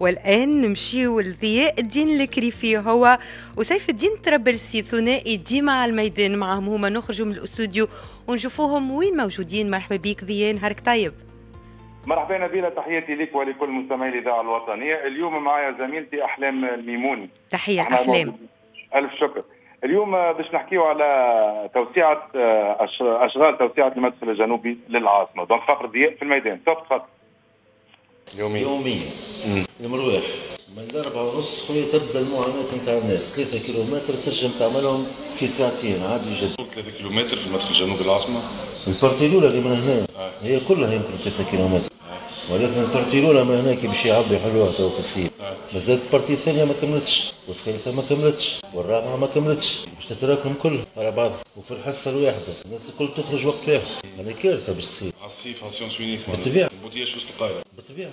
والآن نمشيو لضياء الدين الكريفي هو وسيف الدين طرابلسي ثنائي ديما على الميدان. معهم هما نخرجوا من الأستوديو ونشوفوهم وين موجودين. مرحبا بك ضياء نهارك طيب. مرحبا نبيلة تحياتي لك ولكل مستمعي الإذاعة الوطنية. اليوم معي زميلتي أحلام الميموني تحية أحلام. ألف شكر. اليوم باش نحكيو على توسيعة أشغال توسيعة المدخل الجنوبي للعاصمة. donc فقرة ضياء في الميدان. تفضل يوميا يوميا نمر واحد من أربعة ونص خويا تبدا المعاناة نتاع الناس. ثلاثة كيلومتر تنجم تعملهم في ساعتين. عادي جدا. ثلاثة كيلومتر في المدخل الجنوبي العاصمة. ال partie الأولى اللي من هنا هي كلها يمكن ثلاثة كيلومتر. ولكن ال partie الاولى ما هناك باش يعبوا يحلوها تو في السير مازالت ال partie الثانية ما كملتش. والثالثة ما كملتش. والرابعة ما كملتش. باش تتراكم كلها. على بعض. وفي الحصة الواحدة. الناس الكل تخرج وقت واحد هذه كارثة باش تصير على الصيف على سيون سوينيك بالطبيعه البوتياج وسط القاهرة. bien.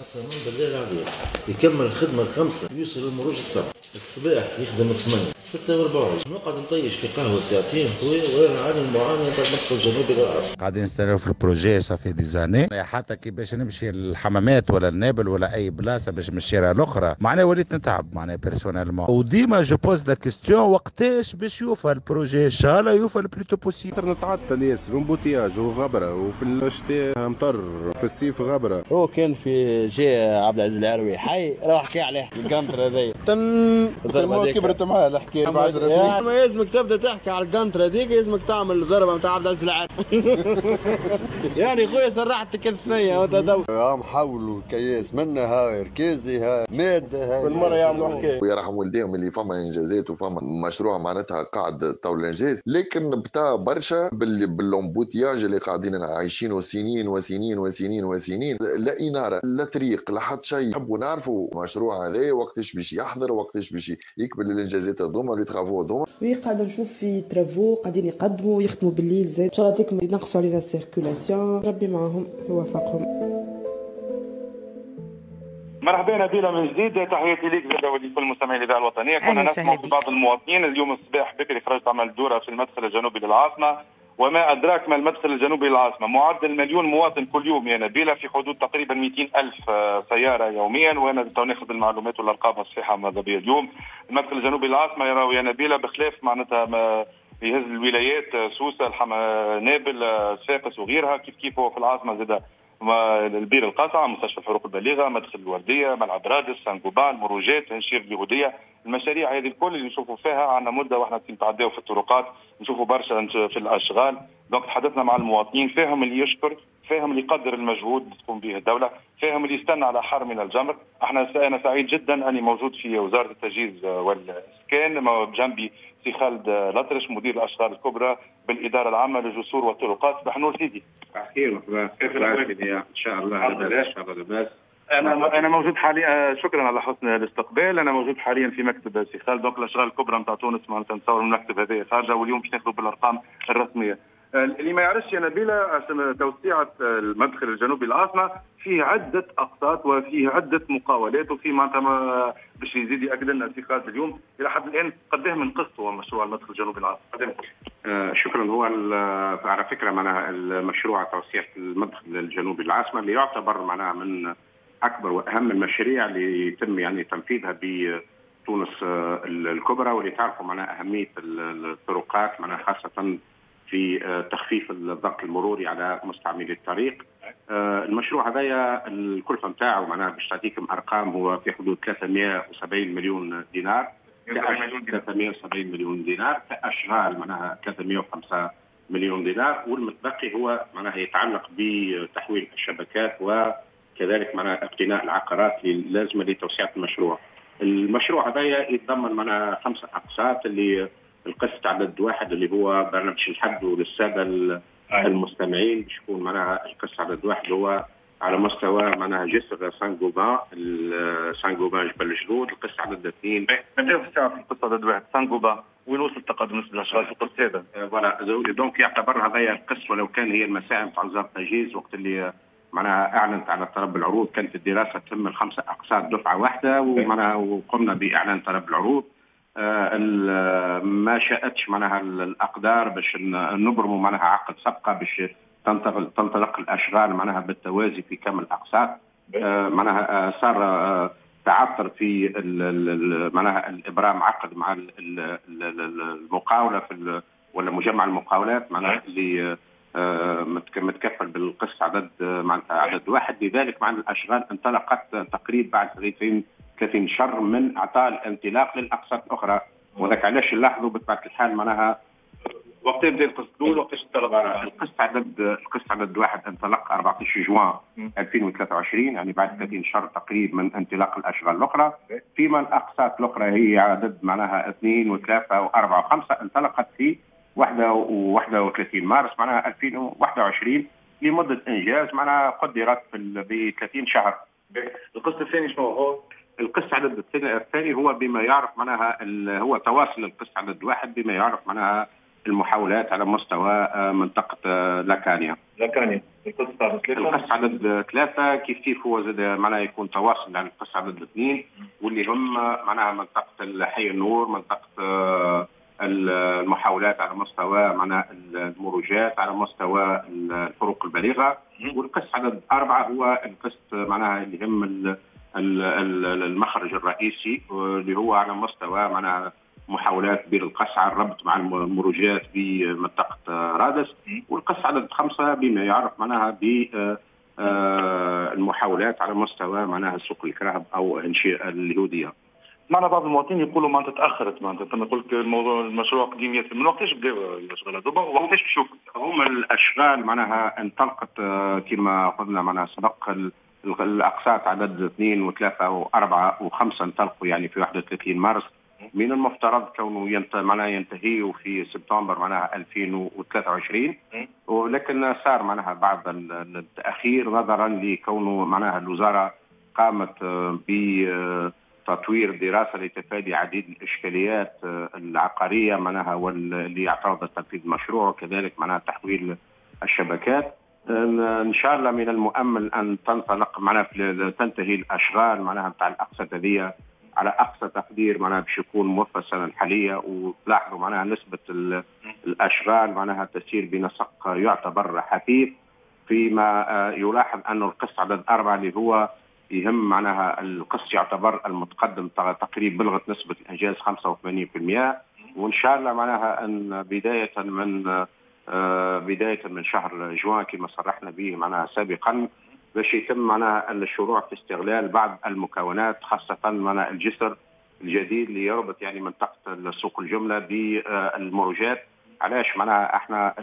قسما بالله عليك يكمل الخدمة الخمسة يوصل المروج السبعة. الصباح يخدم ثمانية ستة وأربعة. نقعد نطيش في قهوة ساعتين خويا وأنا نعاني المعاناة تاع المدخل الجنوبي للعاصمة قاعدين نستناو في البروجي صافي دي زاني. حتى كي باش نمشي للحمامات ولا النابل ولا أي بلاصة باش الشارع الأخرى معناها وليت نتعب معناها بيرسونيلمون وديما جو بوز لا كيستيون وقتاش باش يوفى البروجي؟ إن شاء الله يوفى البلوتو بوسيبل نتعطل ياسر ومبوتياج وغبرة وفي الشتاء مطر في الصيف غبرة. هو كان في جاء عبد العزيز العروي. حي روح احكي عليه. القنطرة هذي تن كبرت معاه الحكاية مع ما يلزمك تبدأ تحكي على القنطرة هذيك يلزمك تعمل الضربة نتاع عبد العزيز العروي. يعني خويا سرحتك الثنية وتدور. محولوا كياس منها هاي ركازي هاي مادة هاي. كل مرة يعملوا حكاية. ويرحم والديهم اللي فما إنجازات وفما مشروع معناتها قاعد طول الانجاز لكن بتاع برشا بال embouteillage اللي قاعدين عايشينه سنين وسنين وسنين وسنين. لا إنارة لا طريق لا حتى شيء؟ نحبوا نعرفوا المشروع هذا وقتاش باش يحضر وقتاش باش يكمل الإنجازات هذوما اللي travaux هذوما oui قاعد نشوف في travaux قاعدين يقدموا يخدموا بالليل زاد إن شاء الله تكمل ينقصوا علينا ال circulation ربي معاهم يوفقهم. مرحبا نبيلة من جديد. تحياتي لك زاد ولكل مستمعي الإذاعة الوطنية. كنا نسمع في بعض المواطنين اليوم الصباح بكري خرجت عمل دورة في المدخل الجنوبي للعاصمة. وما أدراك ما المدخل الجنوبي للعاصمة. معدل مليون مواطن كل يوم يا نبيلة في حدود تقريبا 200 ألف سيارة يوميا. وأنا تو ناخذ المعلومات والأرقام الصحيحة ماذا بيا اليوم. المدخل الجنوبي للعاصمة يراو يا نبيلة بخلاف معناتها ما يهز الولايات سوسة الحما نابل صفاقس وغيرها. كيف كيف هو في العاصمة زاد البير القاصعة مستشفى الحروق البليغة مدخل الوردية ملعب رادس سانجوبان مروجات انشير اليهودية المشاريع هذه الكل اللي نشوفوا فيها عندنا مدة وإحنا نتعداو في الطرقات نشوفوا برشا في الأشغال. donc تحدثنا مع المواطنين فيهم اللي يشكر فيهم اللي يقدر المجهود اللي تقوم به الدولة فيهم اللي يستنى على حر من الجمر. إحنا أنا سعيد جدا أني موجود في وزارة التجهيز والإسكان بجنبي سي خالد لطرش مدير الأشغال الكبرى بالإدارة العامة للجسور والطرقات. صباح النور سيدي. خير كيف إن شاء الله. إن شاء الله لاباس أنا أنا موجود حاليا شكرا على حسن الاستقبال. أنا موجود حاليا في مكتب سي خالد. donc الأشغال الكبرى نتاع تونس معناتها نتصور من المكتب هذا خارجة واليوم باش ناخذوا بالأرقام الرسمية. اللي ما يعرفش يا نبيلة عشان توسيعه المدخل الجنوبي العاصمه فيه عدة أقساط وفيه عدة مقاولات وفي معناتها باش يزيد يأكد لنا خالد اليوم. إلى حد الآن قداه من قسط هو مشروع المدخل الجنوبي العاصمه آه شكرا. هو على فكرة معناها المشروع توسيع المدخل الجنوبي العاصمه اللي يعتبر معناها من أكبر وأهم المشاريع اللي يتم يعني تنفيذها بتونس الكبرى. واللي تعرفوا معناها أهمية الطرقات معناها خاصة في تخفيف الضغط المروري على مستعملي الطريق. المشروع هذايا الكلفه نتاعو معناها باش تعطيكم ارقام هو في حدود 370 مليون دينار. 370 مليون دينار. كأشغال معناها 305 مليون دينار. والمتبقي هو معناها يتعلق بتحويل الشبكات وكذلك معناها اقتناء العقارات اللازمة لتوسعة المشروع. المشروع هذايا يتضمن معناها خمسة أقساط اللي القسط عدد واحد اللي هو برنامج الحد للساده المستمعين. باش يكون معناها القسط عدد واحد هو على مستوى معناها جسر سان جوبان سان جوبان جبل الجلود القسط عدد اثنين. في الساعة في القسط عدد واحد. سان جوبان وين وصل التقدم بالنسبة للاشغال في القسط هذا؟ voilà donc يعتبر هذايا القسط ولو كان هي المسائل تاع وزاره التجهيز وقت اللي معناها أعلنت على طلب العروض كانت الدراسة تتم الخمسة أقساط دفعة واحدة ومعناها وقمنا بإعلان طلب العروض. ما شاءتش معناها الأقدار باش نبرموا معناها عقد صفقه باش تنطلق تنطلق الأشغال معناها بالتوازي في كامل الأقساط. معناها صار تعثر في معناها الإبرام عقد مع المقاولة في ولا مجمع المقاولات معناها اللي متكفل بالقسط عدد معناتها عدد واحد. لذلك معناها الأشغال انطلقت تقريبا بعد 30 30 شهر من اعطاء الانطلاق للاقساط الأخرى. وذاك علاش نلاحظوا بطبيعة الحال معناها وقت بدا القسط الأول وقتاش انطلق. القسط عدد القسط عدد واحد انطلق 14 جوان 2023 يعني بعد 30 شهر تقريبا من انطلاق الأشغال الأخرى. فيما الاقساط الأخرى هي عدد معناها اثنين وثلاثة وأربعة وخمسة انطلقت في 31 مارس معناها 2021 لمدة إنجاز معناها قدرت ب 30 شهر. القسط الثاني شنو هو؟ القسط عدد الثاني هو بما يعرف معناها هو تواصل القسط عدد واحد بما يعرف معناها المحاولات على مستوى آه، منطقة آه، لاكانيا. لاكانيا. القسط عدد ثلاثة؟ القسط عدد ثلاثة كيف كيف هو زاد معناها يكون تواصل عن القسط عدد اثنين واللي هم معناها منطقة حي النور منطقة آه، المحاولات على مستوى معناها المروجات على مستوى الفروق البالغة والقسط عدد أربعة هو القسط معناها اللي يهم المخرج الرئيسي اللي هو على مستوى معناها محاولات بير القسعة الربط مع المروجات بمنطقة رادس والقسعة عدد خمسة بما يعرف معناها ب آه، المحاولات على مستوى معناها سوق الكرهب أو إنشاء اليهودية. معنا بعض المواطنين يقولوا معناتها تأخرت معناتها كما قلت الموضوع المشروع قديم من وقتاش بداوا الاشغال هذوما وقتاش تشوف هما الأشغال معناها انطلقت آه، كما قلنا معناها سبق الاقساط عدد اثنين وثلاثة وأربعة وخمسة انطلقوا يعني في 31 مارس. من المفترض كونه ينت... معناها ينتهي في سبتمبر معناها 2023 ولكن صار معناها بعض التأخير نظرا لكونه معناها الوزارة قامت آه، بتطوير دراسة لتفادي عديد الإشكاليات آه، العقارية معناها واللي اعترضت تنفيذ المشروع وكذلك معناها تحويل الشبكات. إن شاء الله من المؤمل أن تنطلق معناها تنتهي الأشغال معناها نتاع الاقساط هذه على أقصى تقدير معناها باش يكون موفى السنة الحاليه وتلاحظوا معناها نسبة الأشغال معناها تسير بنسق يعتبر حثيث فيما آه، يلاحظ أن القسط عدد أربعة اللي هو يهم معناها القسط يعتبر المتقدم تقريبا بلغت نسبة الإنجاز 85% وإن شاء الله معناها أن بداية من آه، بداية من شهر جوان كما صرحنا به معناها سابقا. باش يتم معناها الشروع في استغلال بعض المكونات خاصة معناها الجسر الجديد اللي يربط يعني منطقة السوق الجملة بالمروجات علاش معناها إحنا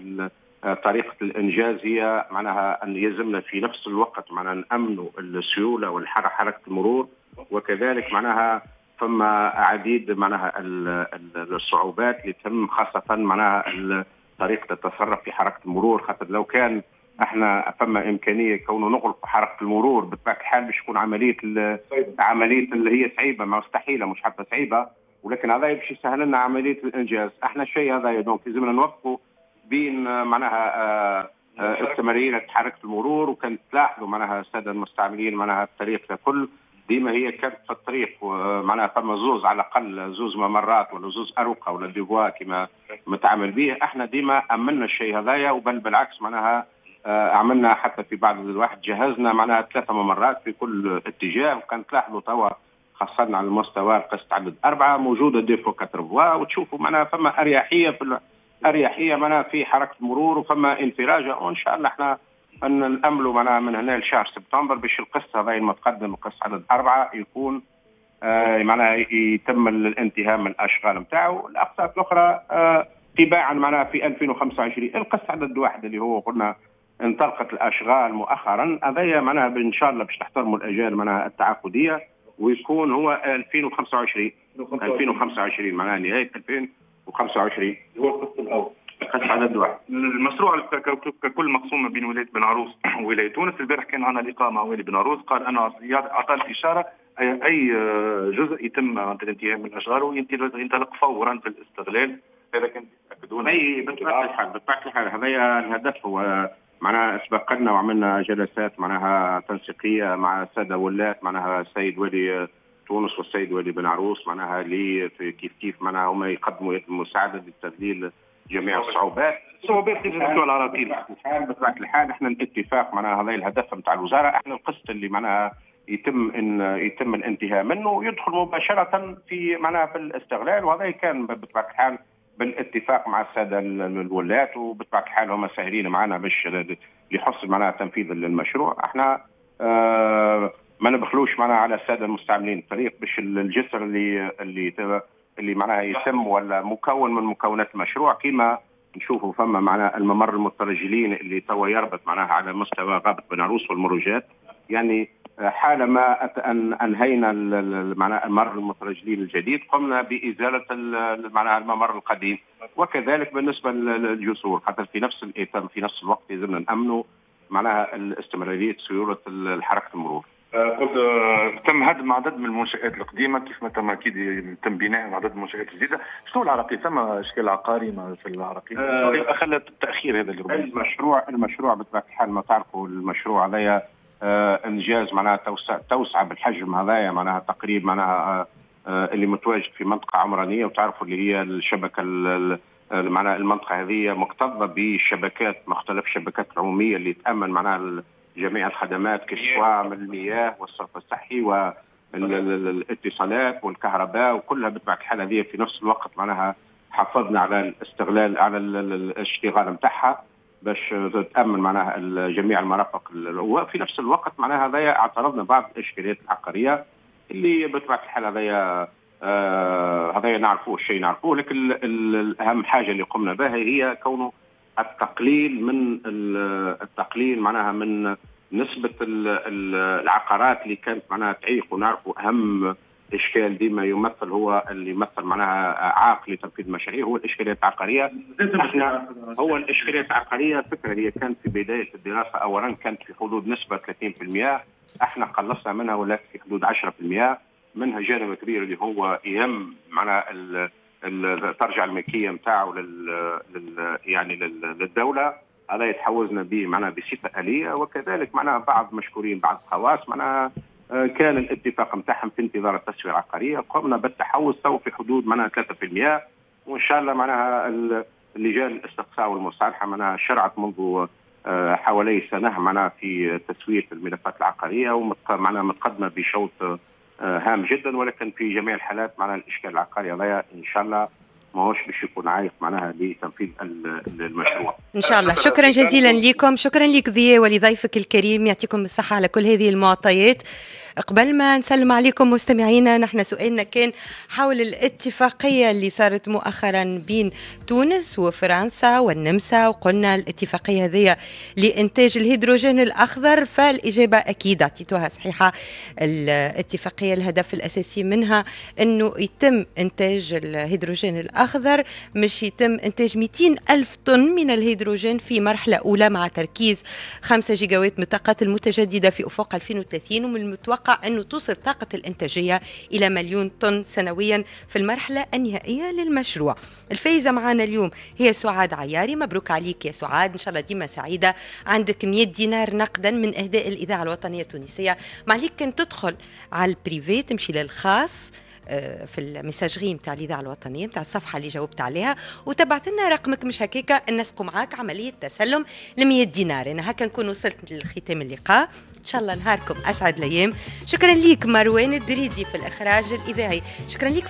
طريقة الإنجاز هي معناها أن يلزمنا في نفس الوقت معناها نأمنوا السيولة والحركة المرور وكذلك معناها فما عديد معناها الصعوبات اللي تهم خاصة معناها طريقة التصرف في حركة المرور خاطر لو كان إحنا فما إمكانية كونه نغلق حركة المرور بطبيعه الحال باش تكون عملية عملية اللي هي صعيبة مستحيلة مش حتى صعيبة ولكن هذا باش يسهل لنا عملية الإنجاز. إحنا الشيء هذا donc لازمنا نوفقوا بين معناها آه، آه، استمراريه حركة المرور وكان تلاحظوا معناها السادة المستعملين معناها الطريق ككل. ديما هي كانت في الطريق معناها فما زوز على الأقل زوز ممرات ولا زوز أروقة ولا deux voies كما متعامل به إحنا ديما امنا الشيء هذايا وبل بالعكس معناها آه، عملنا حتى في بعض الواحد جهزنا معناها ثلاثة ممرات في كل اتجاه وكان تلاحظوا توا خاصة على المستوى القسط عدد أربعة موجودة ديفو كاترفوا وتشوفوا معناها فما أريحية في أريحية معناها في حركة المرور وفما انفراجة وإن شاء الله إحنا أن نأملوا معناها من هنا لشهر سبتمبر باش القسط هذا المتقدم القسط عدد أربعة يكون آه معناها يتم الانتهاء من الأشغال نتاعو الأقساط الأخرى آه تباعا معناها في 2025 القسط عدد واحد اللي هو قلنا انطلقت الأشغال مؤخرا. هذايا معناها إن شاء الله باش تحترموا الاجال معناها التعاقدية ويكون هو 2025 2025 معناها نهاية 2025 هو القسط الأول. القسط عدد واحد المشروع ككل مقسوم بين ولاية بن عروس وولاية تونس البارح كان عندنا لقاء مع والي بن عروس قال أنا أعطى الإشارة اي جزء يتم الانتهاء من الاشغال وينطلق فورا في الاستغلال. هذا كان تاكدون اي بالطبع الحال بالطبع الحال هذا الهدف هو معناها اسبقنا وعملنا جلسات معناها تنسيقية مع السادة ولاة معناها السيد ولي تونس والسيد ولي بن عروس معناها اللي كيف كيف معناها هما يقدموا يد المساعده لتذليل جميع الصعوبات. صعوبات تجد على الاراضي الحال بطبيعة الحال إحنا الاتفاق معناها هذا الهدف نتاع الوزارة. إحنا القسط اللي معناها يتم ان يتم الانتهاء منه يدخل مباشرة في معناها في الاستغلال وهذا كان بطبيعة الحال بالاتفاق مع السادة الولاة وبطبيعة الحال هم ساهرين معنا باش لحسن معناها تنفيذ المشروع إحنا آه ما نبخلوش معناها على السادة المستعملين الطريق باش الجسر اللي اللي اللي معناها يتم ولا مكون من مكونات المشروع كما نشوفوا فما معناها الممر المترجلين اللي توا يربط معناها على مستوى غابة بن عروس والمروجات يعني حالما أن أنهينا معناها الممر المترجلين الجديد قمنا بإزالة معناها الممر القديم وكذلك بالنسبة للجسور حتى في نفس في نفس الوقت لازمنا نامنوا معناها استمراريه سيولة حركة المرور. قلت تم هدم عدد من المنشآت القديمة كيف ما تم أكيد تم بناء عدد المنشآت الجديدة، شنو العراقيل؟ ثم إشكال عقاري في العراقيل؟ أه خلت التأخير هذا اللي المشروع المشروع بطبيعة الحال ما تعرفوا المشروع هذايا آه إنجاز معناها توسع توسعة بالحجم هذايا معناها تقريب معناها آه اللي متواجد في منطقة عمرانية وتعرفوا اللي هي الشبكة معناها المنطقة هذه مكتظة بشبكات مختلف الشبكات العموميه اللي تأمن معناها جميع الخدمات كالسواء من المياه والصرف الصحي والاتصالات والكهرباء وكلها بطبيعه الحال هذه في نفس الوقت معناها حافظنا على الاستغلال على الاشتغال نتاعها باش تامن معناها جميع المرافق وفي نفس الوقت معناها هذايا اعترضنا بعض الاشكاليات العقارية اللي بطبيعه الحال هذايا آه هذايا نعرفوه الشيء نعرفوه لكن الاهم حاجة اللي قمنا بها هي كونه التقليل من التقليل معناها من نسبة العقارات اللي كانت معناها تعيق. ونعرفوا أهم إشكال ديما يمثل هو اللي يمثل معناها عائق لتنفيذ المشاريع هو الإشكاليات العقارية. إحنا هو الإشكاليات العقارية الفكرة هي كانت في بداية الدراسة. اولا كانت في حدود نسبة 30% إحنا قلصنا منها ولكن في حدود 10% منها جانب كبير اللي هو يهم معناها ترجع الملكية نتاعو لل... يعني لل... للدولة هذا يتحوزنا به معناها بصفة آلية وكذلك معناها بعض مشكورين بعض الخواص معناها آه، كان الاتفاق نتاعهم في انتظار التسويه العقاريه قمنا بالتحوز تو في حدود معناها 3% وإن شاء الله معناها اللجان الاستقصاء والمصالحة معناها شرعت منذ آه، حوالي سنة معناها في تسوية الملفات العقاريه ومعناها متقدمة بشوط هام جدا ولكن في جميع الحالات معناها الإشكال العقاري هذا إن شاء الله ماهوش باش يكون عايق معناها لتنفيذ المشروع. إن شاء الله. شكرا جزيلا لكم. شكرا لك ضياء ولضيفك الكريم. يعطيكم الصحة على كل هذه المعطيات. قبل ما نسلم عليكم مستمعينا نحن سؤالنا كان حول الاتفاقية اللي صارت مؤخرا بين تونس وفرنسا والنمسا وقلنا الاتفاقية هذه لإنتاج الهيدروجين الأخضر فالإجابة أكيد أعطيتوها صحيحة. الاتفاقية الهدف الأساسي منها أنه يتم إنتاج الهيدروجين الأخضر مش يتم إنتاج 200 ألف طن من الهيدروجين في مرحلة أولى مع تركيز 5 جيجاوات من الطاقات المتجددة في أفق 2030 ومن المتوقع يتوقع أنه توصل طاقة الإنتاجية إلى مليون طن سنويا في المرحلة النهائية للمشروع. الفايزة معنا اليوم هي سعاد عياري. مبروك عليك يا سعاد. إن شاء الله ديما سعيدة. عندك 100 دينار نقدا من إهداء الإذاعة الوطنية التونسية. ما عليك كان تدخل على البريفي تمشي للخاص آه، في المساجغي نتاع الإذاعة الوطنية نتاع الصفحة اللي جاوبت عليها وتبعت لنا رقمك مش هكاكا نسقوا معاك عملية تسلم ل 100 دينار. أنا هكا نكون وصلت لختام اللقاء. إن شاء الله نهاركم أسعد الأيام. شكرا ليك مروان الدريدي في الإخراج الإذاعي. شكرا ليك